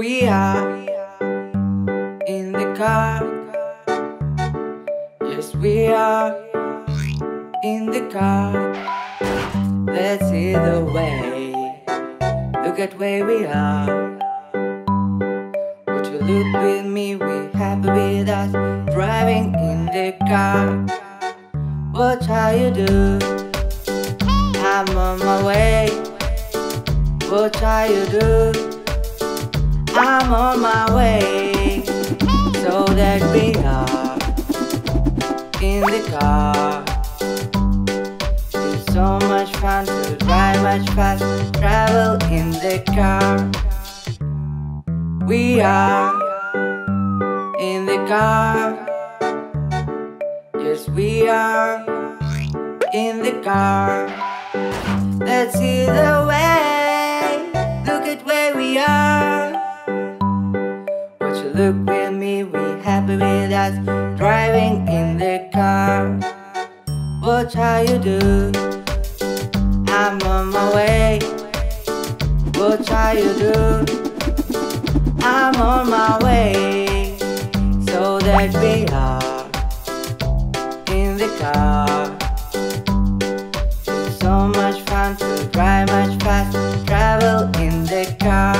We are in the car. Yes, we are in the car. Let's see the way. Look at where we are. Would you look with me? We happy with us driving in the car. What shall you do? I'm on my way. What shall you do? I'm on my way so that we are in the car. It's so much fun to drive much fast, travel in the car. We are in the car. Yes, we are in the car. Let's see the are. Would you look with me? We happy with us driving in the car. What shall you do? I'm on my way. What shall you do? I'm on my way so that we are in the car. So much fun to drive much faster, travel in the car.